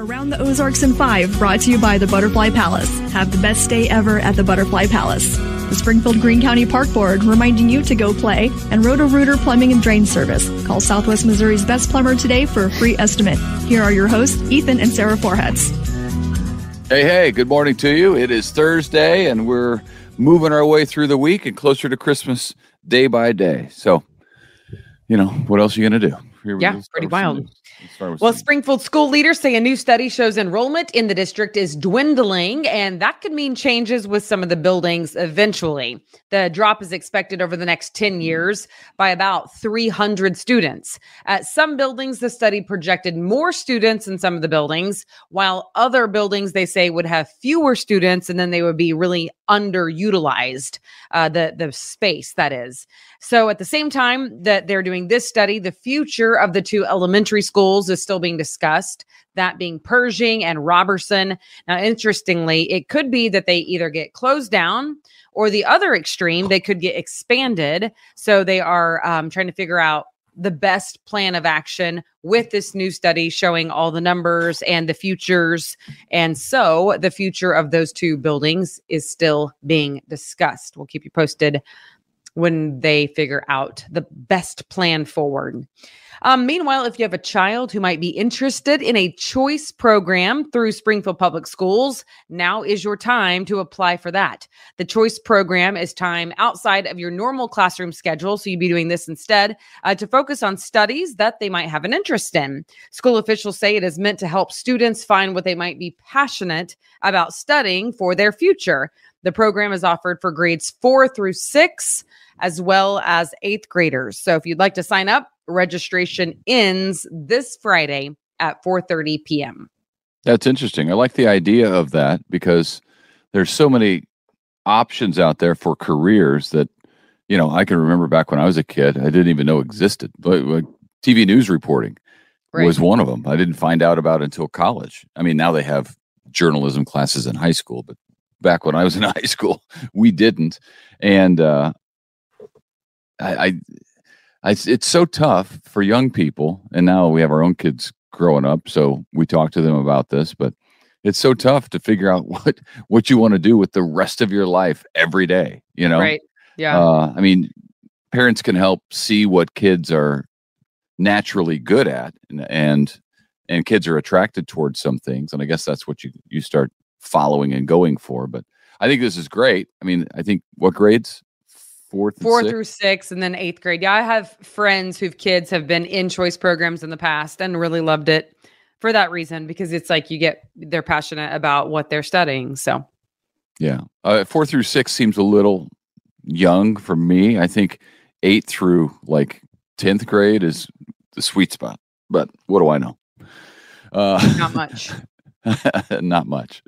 Around the Ozarks in 5, brought to you by the Butterfly Palace. Have the best day ever at the Butterfly Palace. The Springfield Greene County Park Board reminding you to go play, and Roto-Rooter Plumbing and Drain Service. Call Southwest Missouri's best plumber today for a free estimate. Here are your hosts, Ethan and Sarah Forhetz. Hey, hey, good morning to you. It is Thursday, and we're moving our way through the week and closer to Christmas day by day. So, you know, what else are you going to do? Here yeah, pretty wild. Well, Springfield school leaders say a new study shows enrollment in the district is dwindling, and that could mean changes with some of the buildings eventually. The drop is expected over the next 10 mm-hmm. years by about 300 students. At some buildings, the study projected more students in some of the buildings, while other buildings, they say, would have fewer students and then they would be really underutilized, uh, the, the space that is. So at the same time that they're doing this study, the future of the two elementary schools is still being discussed, that being Pershing and Robberson. Now, interestingly, it could be that they either get closed down or the other extreme, they could get expanded. So they are um, trying to figure out the best plan of action with this new study showing all the numbers and the futures. And so the future of those two buildings is still being discussed. We'll keep you posted when they figure out the best plan forward. Um, meanwhile, if you have a child who might be interested in a choice program through Springfield Public Schools, now is your time to apply for that. The choice program is time outside of your normal classroom schedule. So you'd be doing this instead uh, to focus on studies that they might have an interest in. School officials say it is meant to help students find what they might be passionate about studying for their future. The program is offered for grades four through six, as well as eighth graders. So if you'd like to sign up, registration ends this Friday at 4:30 p.m. That's interesting. I like the idea of that because there's so many options out there for careers that you know I can remember back when I was a kid I didn't even know existed. But like TV news reporting right. was one of them. I didn't find out about until college. I mean, now they have journalism classes in high school, but back when I was in high school, we didn't. And uh, I, I, I, it's so tough for young people. And now we have our own kids growing up, so we talk to them about this. But it's so tough to figure out what what you want to do with the rest of your life every day. You know, right? Yeah. Uh, I mean, parents can help see what kids are naturally good at, and and and kids are attracted towards some things and i guess that's what you you start following and going for. But I think this is great. I mean, I think what grades? Fourth, four through six, and then eighth grade. Yeah, I have friends whose kids have been in choice programs in the past and really loved it for that reason because it's like you get they're passionate about what they're studying. So, yeah, uh, four through six seems a little young for me. I think eight through like tenth grade is the sweet spot. But what do I know? Uh, Not much. Not much.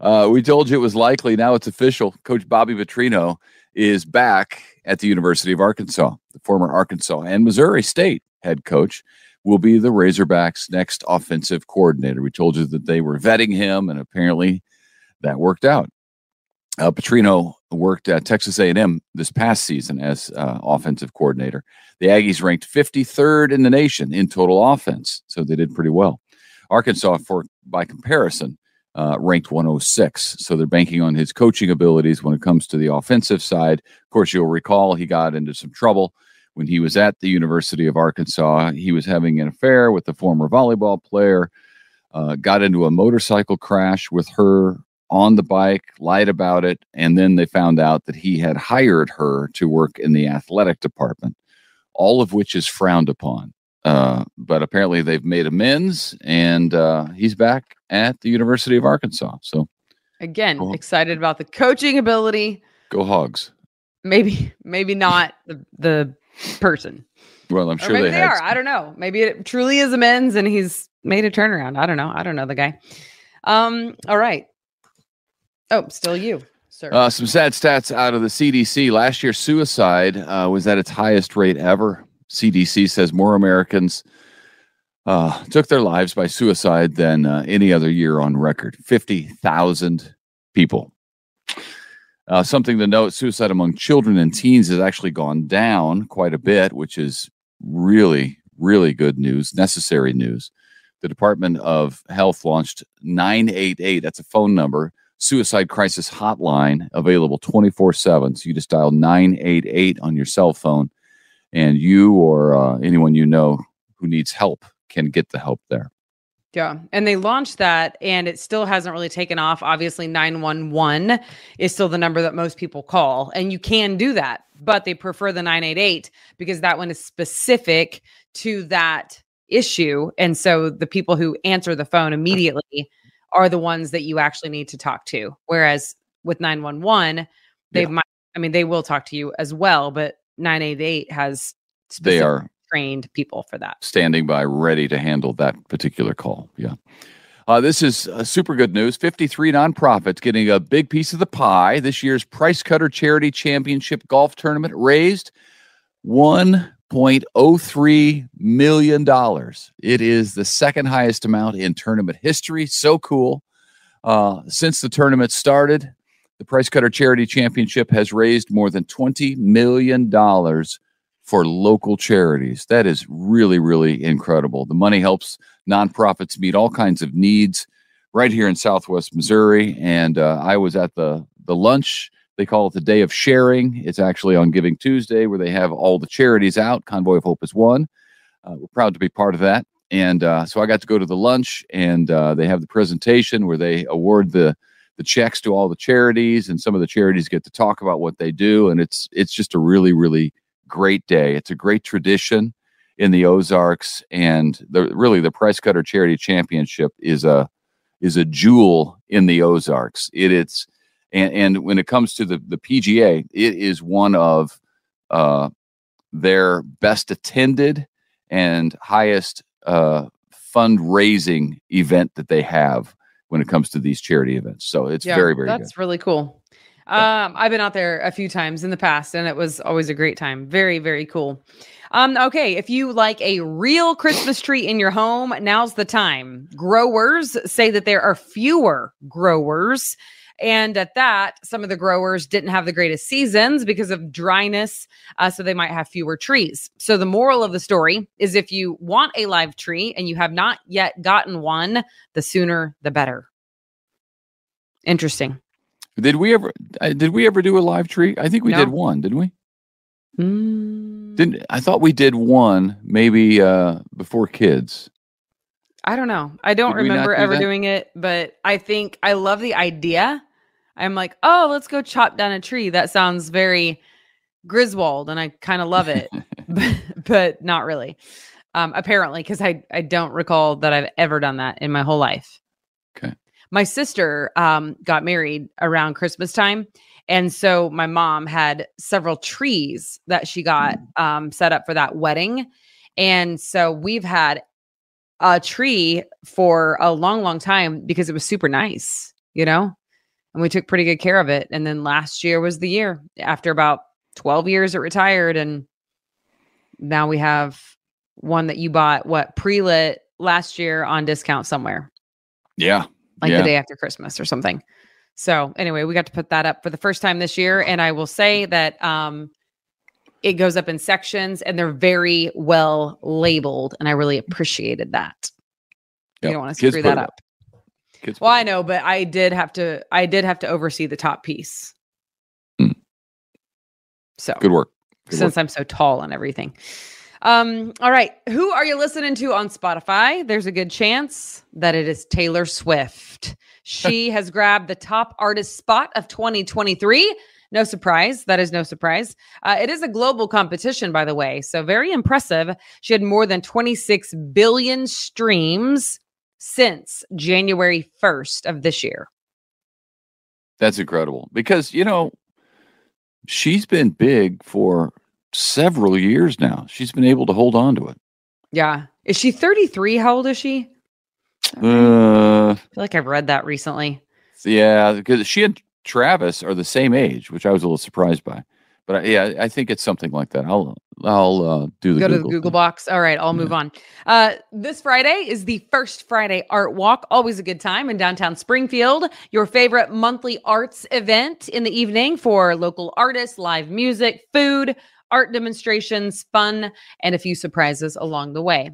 Uh, we told you it was likely. Now it's official. Coach Bobby Petrino is back at the University of Arkansas. The former Arkansas and Missouri State head coach will be the Razorbacks' next offensive coordinator. We told you that they were vetting him, and apparently that worked out. Uh, Petrino worked at Texas A&M this past season as uh, offensive coordinator. The Aggies ranked 53rd in the nation in total offense, so they did pretty well. Arkansas, for by comparison, uh, ranked 106. So they're banking on his coaching abilities when it comes to the offensive side. Of course, you'll recall he got into some trouble when he was at the University of Arkansas. He was having an affair with a former volleyball player, uh, got into a motorcycle crash with her on the bike, lied about it, and then they found out that he had hired her to work in the athletic department, all of which is frowned upon. Uh, but apparently they've made amends, and uh, he's back at the University of Arkansas. So again, excited about the coaching ability. Go Hogs. Maybe, maybe not the the person. Well, I'm sure maybe they, they are. I don't know. Maybe it truly is amends, and he's made a turnaround. I don't know. I don't know the guy. Um. All right. Oh, still you. Sir. Uh, some sad stats out of the CDC. Last year, suicide uh, was at its highest rate ever. CDC says more Americans uh, took their lives by suicide than uh, any other year on record 50,000 people. Uh, something to note suicide among children and teens has actually gone down quite a bit, which is really, really good news, necessary news. the Department of Health launched 988. That's a phone number, suicide crisis hotline available 24 7. So you just dial 988 on your cell phone, and you or uh, anyone you know who needs help can get the help there. Yeah. And they launched that and it still hasn't really taken off. Obviously, 911 is still the number that most people call, and you can do that, but they prefer the 988 because that one is specific to that issue. And so the people who answer the phone immediately are the ones that you actually need to talk to. Whereas with 911, they yeah. might, I mean, they will talk to you as well, but 988 has they are trained people for that. Standing by, ready to handle that particular call. Yeah. Uh, this is uh, super good news. 53 nonprofits getting a big piece of the pie. This year's Price Cutter Charity Championship Golf Tournament raised $1.03 million. It is the second highest amount in tournament history. So cool. Uh, since the tournament started, the Price Cutter Charity Championship has raised more than $20 million for local charities. That is really, really incredible. The money helps nonprofits meet all kinds of needs right here in Southwest Missouri. And uh, I was at the the lunch. They call it the Day of Sharing. It's actually on Giving Tuesday, where they have all the charities out. Convoy of Hope is one. Uh, we're proud to be part of that. And uh, so I got to go to the lunch, and uh, they have the presentation where they award the the checks to all the charities, and some of the charities get to talk about what they do, and it's it's just a really really great day. It's a great tradition in the Ozarks, and the really the Price Cutter Charity Championship is a is a jewel in the Ozarks. It, it's and, and when it comes to the the PGA, it is one of uh, their best attended and highest uh, fundraising event that they have when it comes to these charity events. So it's yeah, very very that's good. really cool. Um, I've been out there a few times in the past, and it was always a great time. Very, very cool. Um, okay, if you like a real Christmas tree in your home, now's the time. Growers say that there are fewer growers. And at that, some of the growers didn't have the greatest seasons because of dryness. Uh, so they might have fewer trees. So the moral of the story is if you want a live tree and you have not yet gotten one, the sooner the better. Interesting. Did we ever? Uh, did we ever do a live tree? I think we no. did one, didn't we? Mm. Didn't I thought we did one maybe uh before kids. I don't know. I don't did remember do ever that? doing it, but I think I love the idea. I'm like, oh, let's go chop down a tree. That sounds very Griswold, and I kind of love it, but, but not really. Um, apparently, because I I don't recall that I've ever done that in my whole life. Okay my sister um, got married around Christmas time. And so my mom had several trees that she got mm. um, set up for that wedding. And so we've had a tree for a long, long time because it was super nice, you know? And we took pretty good care of it. And then last year was the year after about 12 years it retired. And now we have one that you bought, what, pre lit last year on discount somewhere. Yeah like yeah. the day after Christmas or something. So anyway, we got to put that up for the first time this year, and I will say that um, it goes up in sections, and they're very well labeled, and I really appreciated that. Yep. You don't want to screw that up. Well, I know, but I did have to. I did have to oversee the top piece. Mm. So good work. Good since work. I'm so tall and everything. Um, all right. Who are you listening to on Spotify? There's a good chance that it is Taylor Swift. She has grabbed the top artist spot of 2023. No surprise. That is no surprise. Uh, it is a global competition, by the way. So very impressive. She had more than 26 billion streams since January 1st of this year. That's incredible because, you know, she's been big for several years now. She's been able to hold on to it. Yeah. Is she 33? How old is she? Uh, I feel like I've read that recently. Yeah, because she and Travis are the same age, which I was a little surprised by. But yeah, I think it's something like that. I'll I'll uh, do the go Google to the Google thing. box. All right, I'll move yeah. on. Uh, this Friday is the first Friday Art Walk. Always a good time in downtown Springfield. Your favorite monthly arts event in the evening for local artists, live music, food, art demonstrations, fun, and a few surprises along the way.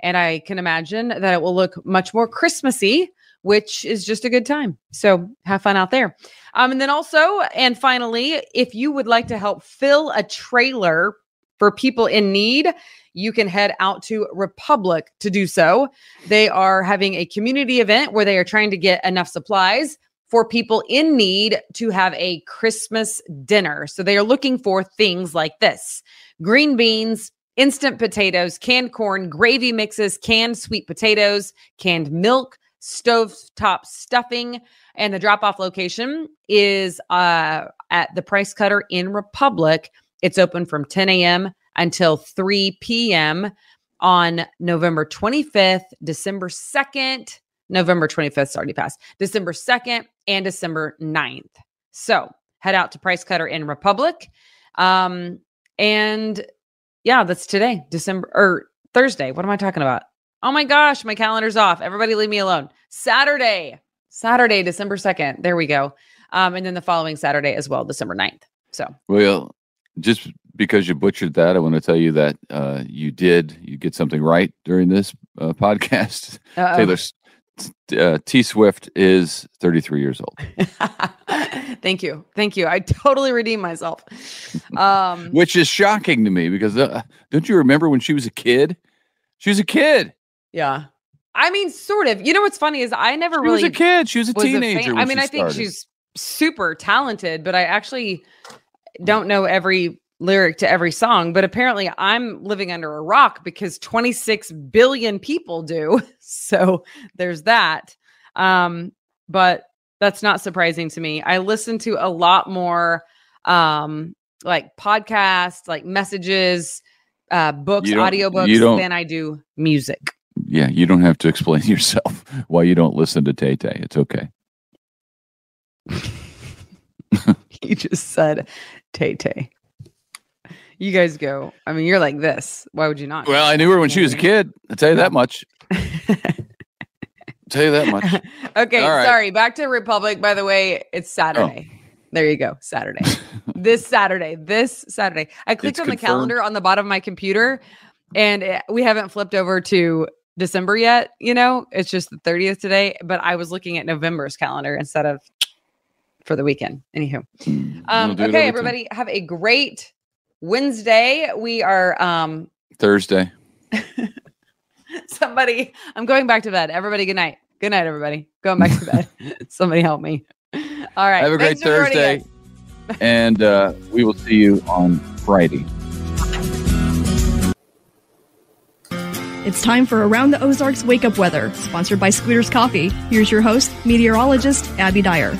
And I can imagine that it will look much more Christmassy, which is just a good time. So have fun out there. Um, and then also, and finally, if you would like to help fill a trailer for people in need, you can head out to Republic to do so. They are having a community event where they are trying to get enough supplies for people in need to have a Christmas dinner. So they are looking for things like this green beans, instant potatoes, canned corn, gravy mixes, canned sweet potatoes, canned milk, stovetop stuffing. And the drop off location is uh, at the Price Cutter in Republic. It's open from 10 a.m. until 3 p.m. on November 25th, December 2nd, November 25th already passed, December 2nd, and December 9th. So head out to Price Cutter in Republic. Um, and yeah, that's today, December or Thursday. What am I talking about? Oh my gosh, my calendar's off. Everybody leave me alone. Saturday, Saturday, December 2nd. There we go. Um, and then the following Saturday as well, December 9th. So, well, just because you butchered that, I want to tell you that uh, you did, you get something right during this uh, podcast. Uh-oh. Taylor uh, T Swift is 33 years old. Thank you. Thank you. I totally redeemed myself. Um, Which is shocking to me because uh, don't you remember when she was a kid? She was a kid. Yeah. I mean, sort of. You know what's funny is I never she really was a kid. She was a was teenager. A I mean, I think she's super talented, but I actually don't know every lyric to every song, but apparently I'm living under a rock because 26 billion people do. So there's that. Um, but that's not surprising to me. I listen to a lot more um like podcasts, like messages, uh books, audiobooks than I do music. Yeah, you don't have to explain yourself why you don't listen to Tay Tay. It's okay. he just said Tay Tay. You guys go. I mean, you're like this. Why would you not? Well, I knew her when she was a kid. I'll tell you that much. tell you that much. okay, right. sorry. Back to Republic. By the way, it's Saturday. Oh. There you go. Saturday. this Saturday. This Saturday. I clicked it's on confirmed. the calendar on the bottom of my computer and it, we haven't flipped over to December yet. You know, it's just the 30th today, but I was looking at November's calendar instead of for the weekend. Anywho. Hmm. Um, okay, everybody, have a great Wednesday. We are um Thursday. Somebody, I'm going back to bed. Everybody, good night. Good night, everybody. Going back to bed. Somebody help me. All right. Have a great Thursday. and uh, we will see you on Friday. It's time for Around the Ozarks Wake Up Weather, sponsored by Scooters Coffee. Here's your host, meteorologist Abby Dyer.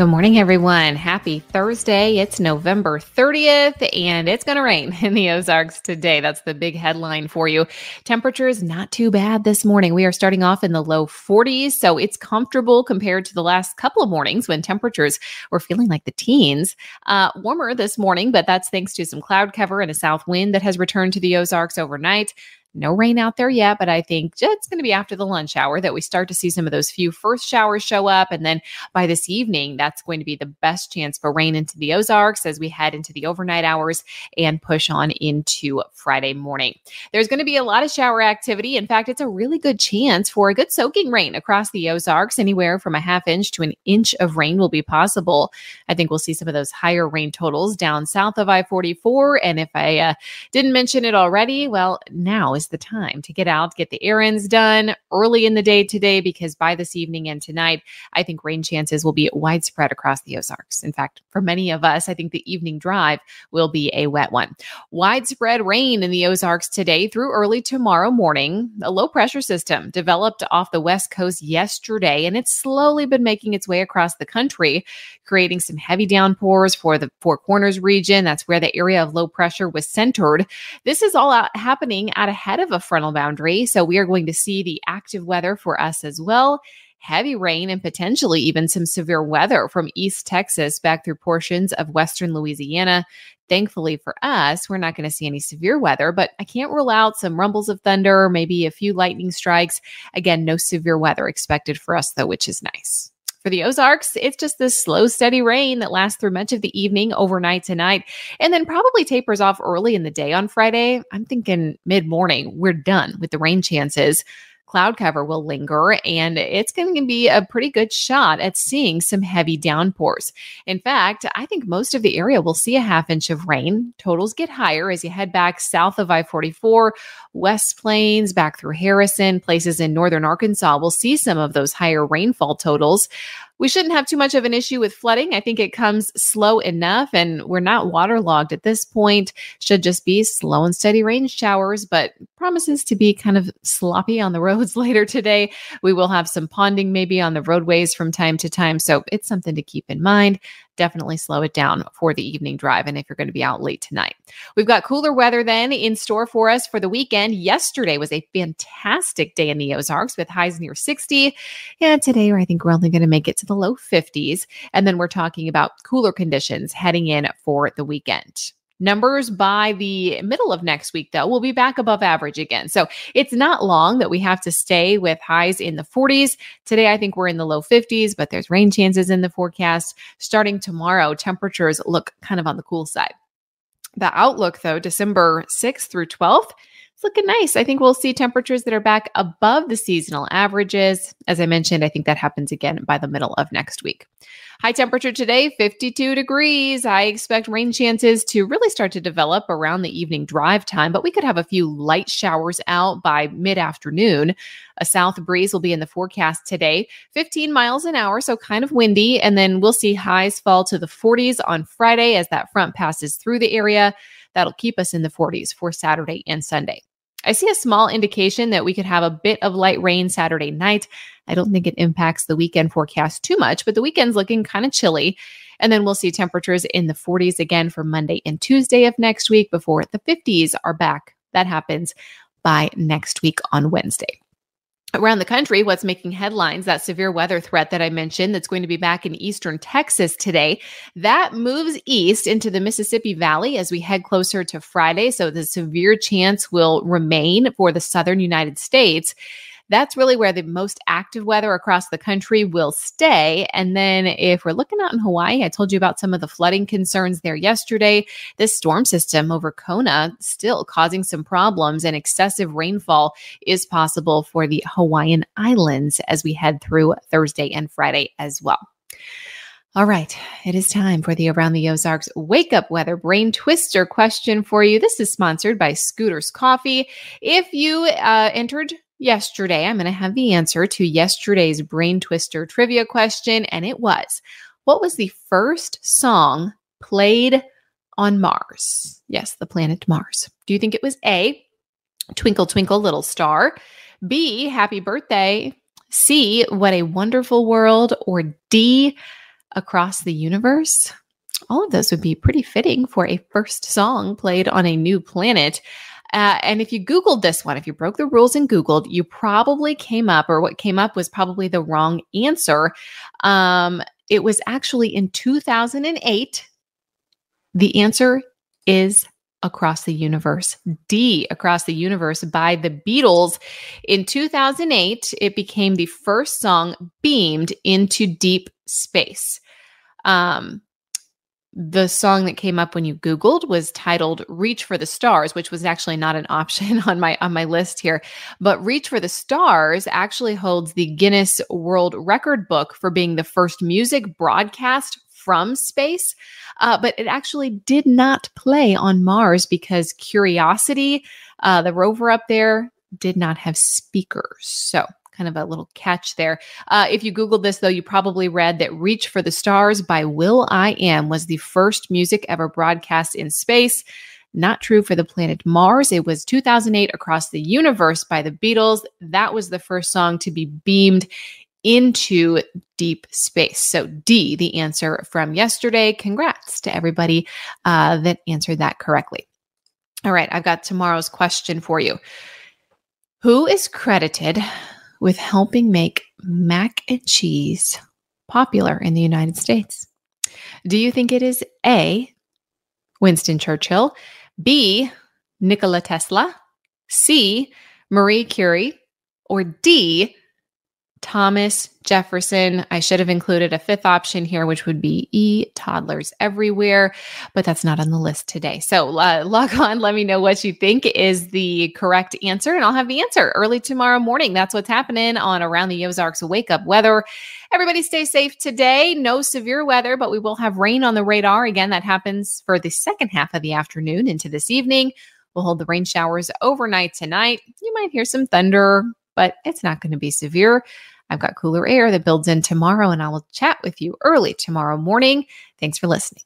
Good morning, everyone. Happy Thursday. It's November 30th and it's going to rain in the Ozarks today. That's the big headline for you. Temperatures not too bad this morning. We are starting off in the low 40s, so it's comfortable compared to the last couple of mornings when temperatures were feeling like the teens. Uh, warmer this morning, but that's thanks to some cloud cover and a south wind that has returned to the Ozarks overnight. No rain out there yet, but I think it's going to be after the lunch hour that we start to see some of those few first showers show up. And then by this evening, that's going to be the best chance for rain into the Ozarks as we head into the overnight hours and push on into Friday morning. There's going to be a lot of shower activity. In fact, it's a really good chance for a good soaking rain across the Ozarks. Anywhere from a half inch to an inch of rain will be possible. I think we'll see some of those higher rain totals down south of I 44. And if I uh, didn't mention it already, well, now is the time to get out, get the errands done early in the day today, because by this evening and tonight, I think rain chances will be widespread across the Ozarks. In fact, for many of us, I think the evening drive will be a wet one. Widespread rain in the Ozarks today through early tomorrow morning. A low pressure system developed off the West Coast yesterday, and it's slowly been making its way across the country, creating some heavy downpours for the Four Corners region. That's where the area of low pressure was centered. This is all happening at a ahead of a frontal boundary. So we are going to see the active weather for us as well. Heavy rain and potentially even some severe weather from East Texas back through portions of Western Louisiana. Thankfully for us, we're not going to see any severe weather, but I can't rule out some rumbles of thunder, maybe a few lightning strikes. Again, no severe weather expected for us, though, which is nice. For the Ozarks, it's just this slow, steady rain that lasts through much of the evening, overnight tonight, and then probably tapers off early in the day on Friday. I'm thinking mid morning, we're done with the rain chances cloud cover will linger and it's going to be a pretty good shot at seeing some heavy downpours. In fact, I think most of the area will see a half inch of rain. Totals get higher as you head back south of I 44, West Plains, back through Harrison, places in northern Arkansas will see some of those higher rainfall totals we shouldn't have too much of an issue with flooding. I think it comes slow enough and we're not waterlogged at this point. Should just be slow and steady rain showers, but promises to be kind of sloppy on the roads later today. We will have some ponding maybe on the roadways from time to time. So it's something to keep in mind definitely slow it down for the evening drive. And if you're going to be out late tonight, we've got cooler weather then in store for us for the weekend. Yesterday was a fantastic day in the Ozarks with highs near 60. And today, I think we're only going to make it to the low 50s. And then we're talking about cooler conditions heading in for the weekend. Numbers by the middle of next week, though, will be back above average again. So it's not long that we have to stay with highs in the 40s. Today, I think we're in the low 50s, but there's rain chances in the forecast. Starting tomorrow, temperatures look kind of on the cool side. The outlook, though, December 6th through 12th, it's looking nice. I think we'll see temperatures that are back above the seasonal averages. As I mentioned, I think that happens again by the middle of next week. High temperature today, 52 degrees. I expect rain chances to really start to develop around the evening drive time, but we could have a few light showers out by mid afternoon. A south breeze will be in the forecast today, 15 miles an hour, so kind of windy. And then we'll see highs fall to the 40s on Friday as that front passes through the area. That'll keep us in the 40s for Saturday and Sunday. I see a small indication that we could have a bit of light rain Saturday night. I don't think it impacts the weekend forecast too much, but the weekend's looking kind of chilly. And then we'll see temperatures in the 40s again for Monday and Tuesday of next week before the 50s are back. That happens by next week on Wednesday around the country, what's making headlines, that severe weather threat that I mentioned that's going to be back in eastern Texas today, that moves east into the Mississippi Valley as we head closer to Friday. So the severe chance will remain for the southern United States that's really where the most active weather across the country will stay. And then if we're looking out in Hawaii, I told you about some of the flooding concerns there yesterday. This storm system over Kona still causing some problems, and excessive rainfall is possible for the Hawaiian Islands as we head through Thursday and Friday as well. All right, it is time for the Around the Ozarks Wake Up Weather Brain Twister question for you. This is sponsored by Scooters Coffee. If you uh, entered yesterday, I'm going to have the answer to yesterday's brain twister trivia question. And it was What was the first song played on Mars? Yes, the planet Mars. Do you think it was A, Twinkle, Twinkle, Little Star? B, Happy Birthday? C, What a Wonderful World? Or D, Across the Universe? All of those would be pretty fitting for a first song played on a new planet. Uh, and if you Googled this one, if you broke the rules and Googled, you probably came up, or what came up was probably the wrong answer. Um, it was actually in 2008. The answer is Across the Universe. D, Across the Universe by the Beatles. In 2008, it became the first song beamed into deep space. Um, the song that came up when you googled was titled reach for the stars which was actually not an option on my on my list here. But reach for the stars actually holds the guinness world record book for being the first music broadcast from space. Uh, but it actually did not play on mars because curiosity uh, the rover up there did not have speakers. So kind of a little catch there. Uh, if you Googled this, though, you probably read that Reach for the Stars by Will I Am was the first music ever broadcast in space. Not true for the planet Mars. It was 2008 Across the Universe by the Beatles. That was the first song to be beamed into deep space. So, D, the answer from yesterday. Congrats to everybody uh, that answered that correctly. All right, I've got tomorrow's question for you. Who is credited with helping make mac and cheese popular in the United States? Do you think it is A, Winston Churchill, B, Nikola Tesla, C, Marie Curie, or D, Thomas, Jefferson. I should have included a fifth option here, which would be E, toddlers everywhere, but that's not on the list today. So uh, log on, let me know what you think is the correct answer, and I'll have the answer early tomorrow morning. That's what's happening on Around the Ozarks Wake Up Weather. Everybody stay safe today. No severe weather, but we will have rain on the radar. Again, that happens for the second half of the afternoon into this evening. We'll hold the rain showers overnight tonight. You might hear some thunder, but it's not going to be severe. I've got cooler air that builds in tomorrow, and I will chat with you early tomorrow morning. Thanks for listening.